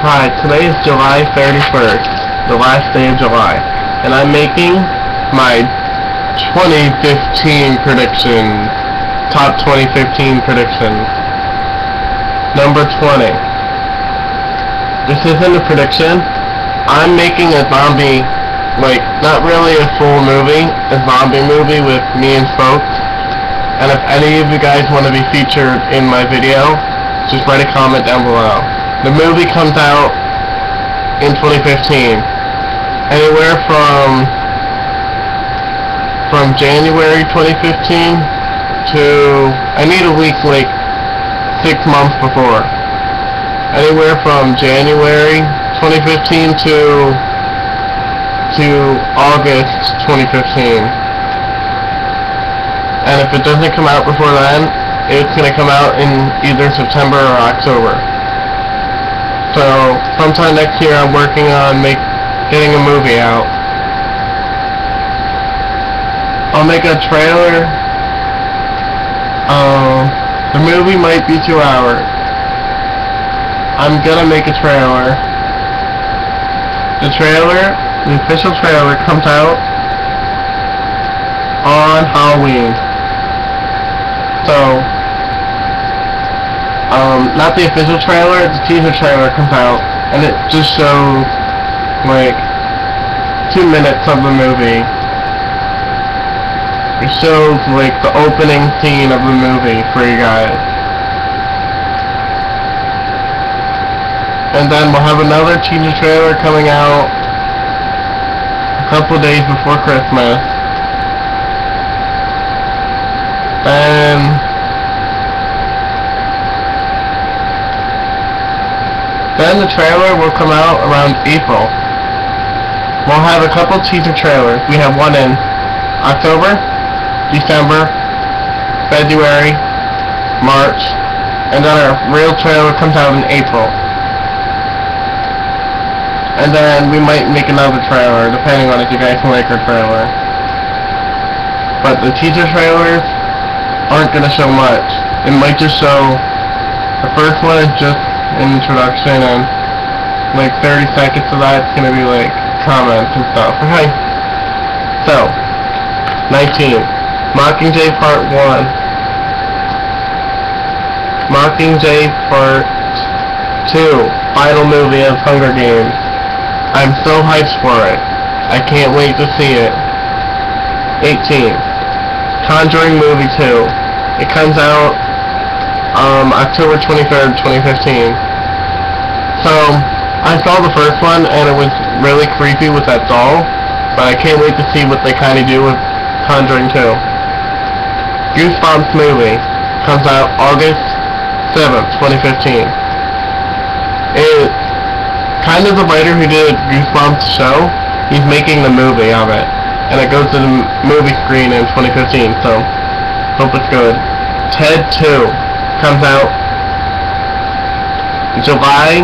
Hi, today is July 31st, the last day of July, and I'm making my 2015 prediction, top 2015 prediction. Number 20. This isn't a prediction. I'm making a zombie, like, not really a full movie, a zombie movie with me and folks. And if any of you guys want to be featured in my video, just write a comment down below. The movie comes out in 2015. Anywhere from from January 2015 to I need a week like six months before. Anywhere from January 2015 to to August 2015. And if it doesn't come out before then, it's gonna come out in either September or October. So sometime next year, I'm working on make getting a movie out. I'll make a trailer. Um, the movie might be two hours. I'm gonna make a trailer. The trailer, the official trailer, comes out on Halloween. So, not the official trailer, the teaser trailer comes out, and it just shows, like, two minutes of the movie. It shows, like, the opening scene of the movie for you guys. And then we'll have another teaser trailer coming out a couple days before Christmas. Then Then the trailer will come out around April. We'll have a couple teaser trailers. We have one in October, December, February, March, and then our real trailer comes out in April. And then we might make another trailer, depending on if you guys like our trailer. But the teaser trailers aren't going to show much. It might just show, the first one is just introduction and like 30 seconds of that's gonna be like comments and stuff. Okay. So, 19. Mockingjay Part 1. Mockingjay Part 2. Final movie of Hunger Games. I'm so hyped for it. I can't wait to see it. 18. Conjuring Movie 2. It comes out um, October 23rd, 2015. So, I saw the first one, and it was really creepy with that doll, but I can't wait to see what they kind of do with Conjuring 2. Goosebumps movie comes out August 7th, 2015. It's kind of the writer who did Goosebumps show, he's making the movie of it, and it goes to the movie screen in 2015, so hope it's good. Ted 2 comes out July,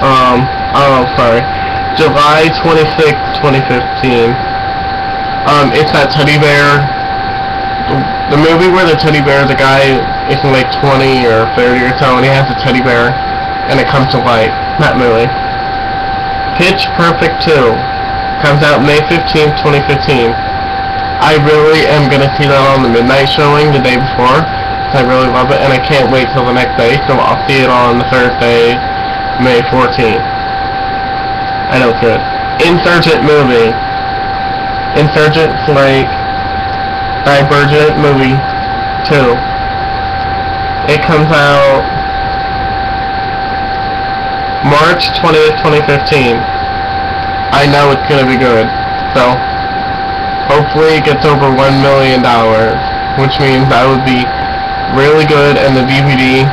um, oh, sorry, July 26, 2015. Um, it's that teddy bear, the, movie where the teddy bear, the guy is like 20 or 30 or so, and he has a teddy bear, and it comes to life. That movie. Pitch Perfect 2 comes out May 15, 2015. I really am gonna see that on the midnight showing the day before. I really love it, and I can't wait till the next day, so I'll see it on the Thursday, May 14th. I know it's good. Insurgent movie. Insurgent, like, Divergent movie 2. It comes out March 20th, 2015. I know it's gonna be good, so hopefully it gets over $1 million, which means I would be really good and the DVD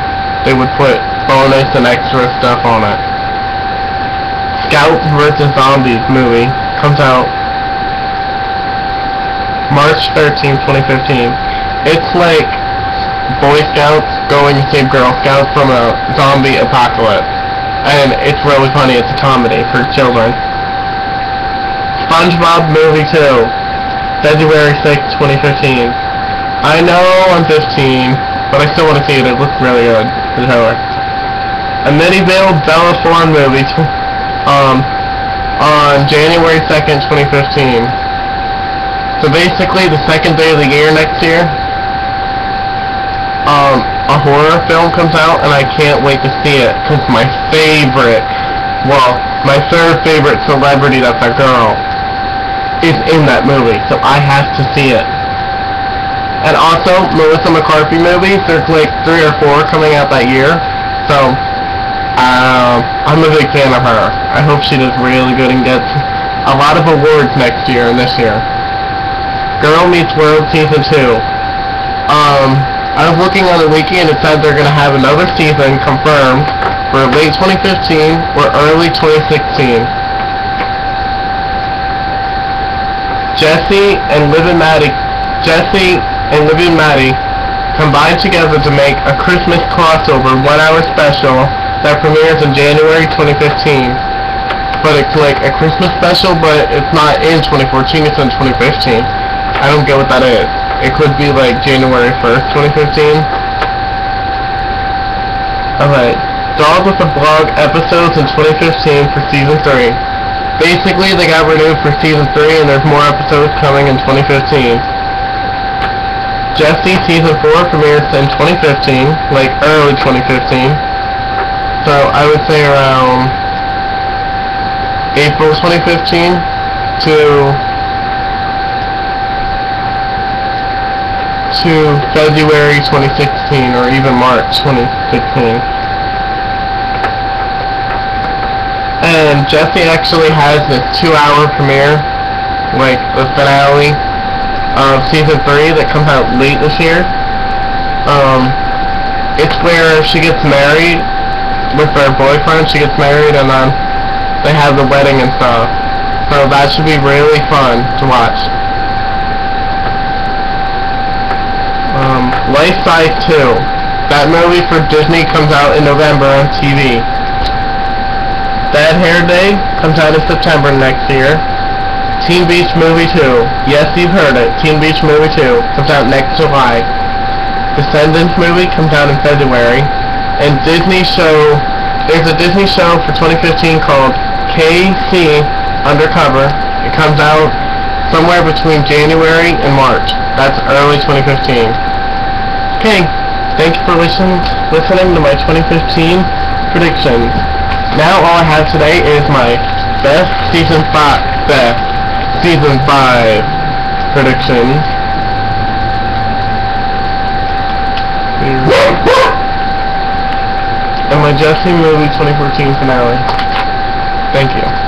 they would put bonus and extra stuff on it. Scouts vs. Zombies movie comes out March 13, 2015. It's like Boy Scouts going to save Girl Scouts from a zombie apocalypse. And it's really funny, it's a comedy for children. SpongeBob Movie 2, February 6, 2015. I know I'm 15, but I still want to see it. It looks really good. The trailer. Amityville Bella Thorne movie, um, on January 2nd, 2015. So basically, the second day of the year next year, um, a horror film comes out, and I can't wait to see it, because my favorite, well, my third favorite celebrity that's a girl, is in that movie, so I have to see it. And also, Melissa McCarthy movies, there's like three or four coming out that year, so, um, I'm a big fan of her. I hope she does really good and gets a lot of awards next year and this year. Girl Meets World Season 2. Um, I was looking on the wiki and it said they're gonna have another season confirmed for late 2015 or early 2016. Jessie and Liv and Maddie, Jessie and and Maddie combined together to make a Christmas crossover one-hour special that premieres in January 2015. But it's like a Christmas special, but it's not in 2014, it's in 2015. I don't get what that is. It could be like January 1st, 2015. Alright. Dog with a Blog episodes in 2015 for Season 3. Basically, they got renewed for Season 3 and there's more episodes coming in 2015. Jessie Season 4 premieres in 2015, like early 2015. So I would say around April 2015 to to February 2016 or even March 2016. And Jessie actually has this two-hour premiere, like the finale of season three that comes out late this year. Um, it's where she gets married with her boyfriend. She gets married and then they have the wedding and stuff. So that should be really fun to watch. Um, Life Size 2. That movie for Disney comes out in November on TV. Bad Hair Day comes out in September next year. Teen Beach Movie 2. Yes, you've heard it. Teen Beach Movie 2 comes out next July. Descendants movie comes out in February. And Disney show, there's a Disney show for 2015 called KC Undercover. It comes out somewhere between January and March. That's early 2015. Okay, thank you for listening, listening to my 2015 predictions. Now all I have today is my best season 5, best season 5 predictions. And my Jessie movie 2014 finale. Thank you.